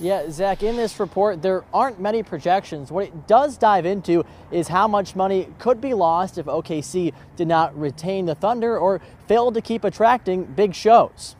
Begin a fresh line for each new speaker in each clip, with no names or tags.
Yeah, Zach, in this report, there aren't many projections. What it does dive into is how much money could be lost if OKC did not retain the Thunder or failed to keep attracting big shows.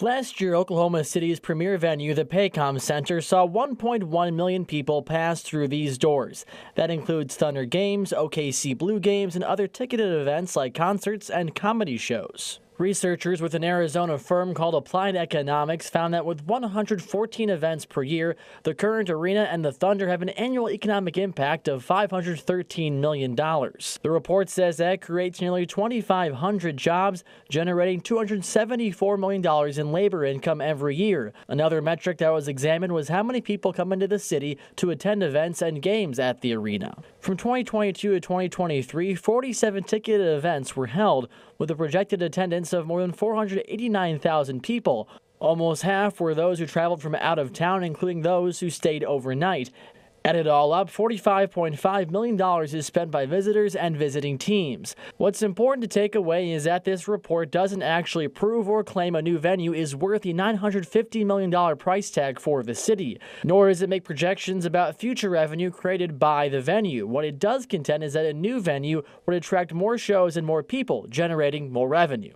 Last year, Oklahoma City's premier venue, the Paycom Center, saw 1.1 million people pass through these doors. That includes Thunder games, OKC Blue games, and other ticketed events like concerts and comedy shows. Researchers with an Arizona firm called Applied Economics found that with 114 events per year, the current arena and the Thunder have an annual economic impact of $513 million. The report says that creates nearly 2,500 jobs, generating $274 million in labor income every year. Another metric that was examined was how many people come into the city to attend events and games at the arena. From 2022 to 2023, 47 ticketed events were held, with a projected attendance of more than 489,000 people. Almost half were those who traveled from out of town, including those who stayed overnight. Add it all up, $45.5 million is spent by visitors and visiting teams. What's important to take away is that this report doesn't actually prove or claim a new venue is worth the $950 million price tag for the city, nor does it make projections about future revenue created by the venue. What it does contend is that a new venue would attract more shows and more people, generating more revenue.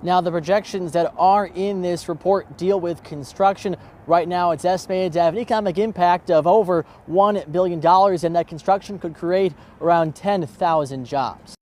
Now, the projections that are in this report deal with construction. Right now, it's estimated to have an economic impact of over $1 billion, and that construction could create around 10,000 jobs.